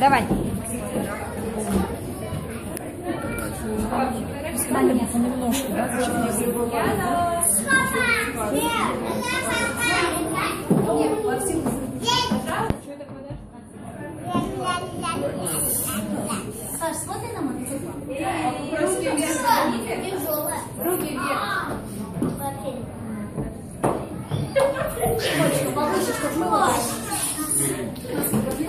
Давай. Маленько, понемножку, да? Саш, смотри на мотоцикл. Руки вверх. Тяжелая. Руки вверх. 確かに。